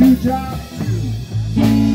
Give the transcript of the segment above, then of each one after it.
new job.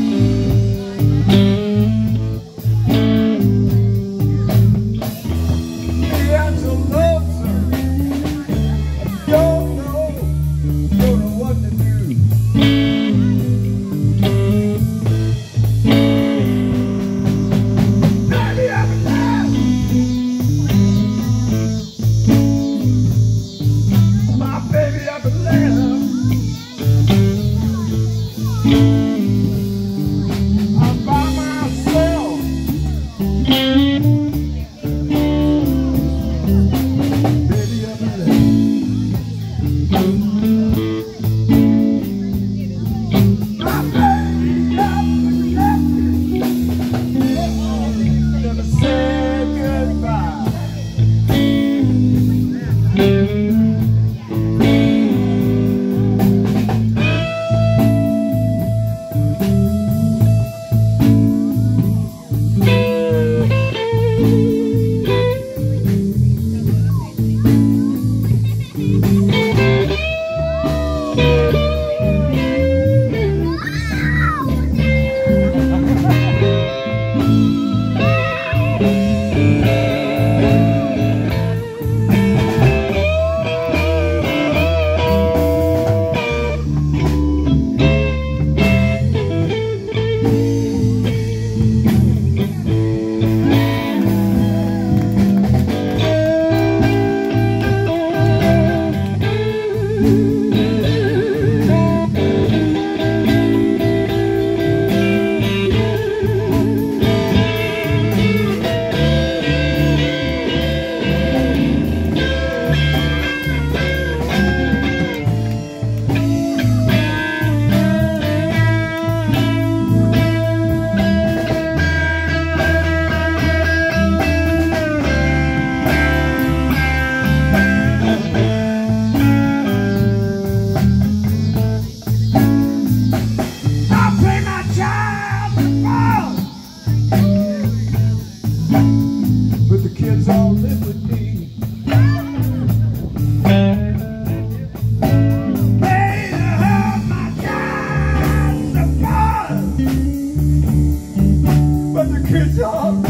Baby,